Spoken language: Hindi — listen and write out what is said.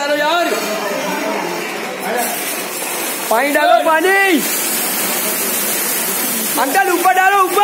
डालो यार। पानी डालो पानी। अंकल ऊपर डालो ऊपर ऊपर।